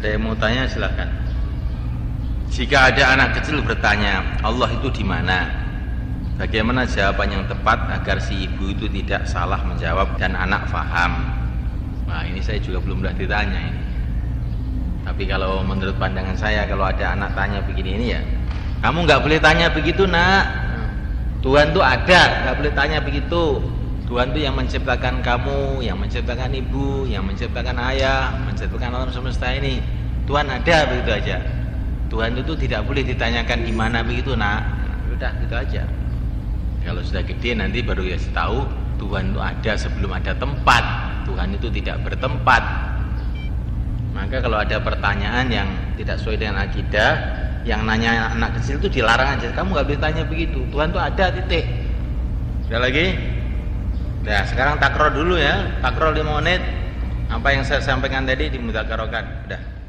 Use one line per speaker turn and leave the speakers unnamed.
Ada yang mau tanya silahkan. Jika ada anak kecil bertanya, Allah itu di mana? Bagaimana jawaban yang tepat agar si ibu itu tidak salah menjawab dan anak faham? Nah ini saya juga belum pernah ditanya ini. Tapi kalau menurut pandangan saya kalau ada anak tanya begini ini ya, kamu nggak boleh tanya begitu nak. Tuhan tuh ada, nggak boleh tanya begitu. Tuhan itu yang menciptakan kamu, yang menciptakan ibu, yang menciptakan ayah, menciptakan alam semesta ini. Tuhan ada begitu aja. Tuhan itu tidak boleh ditanyakan di mana begitu nak. Udah gitu aja. Kalau sudah gede nanti baru ya tahu Tuhan itu ada sebelum ada tempat. Tuhan itu tidak bertempat. Maka kalau ada pertanyaan yang tidak sesuai dengan akidah, yang nanya anak kecil itu dilarang aja. Kamu nggak boleh tanya begitu. Tuhan itu ada titik. Ada lagi? Nah sekarang takrol dulu ya. Takrol 5 menit. Apa yang saya sampaikan tadi dimudakarokan. Udah.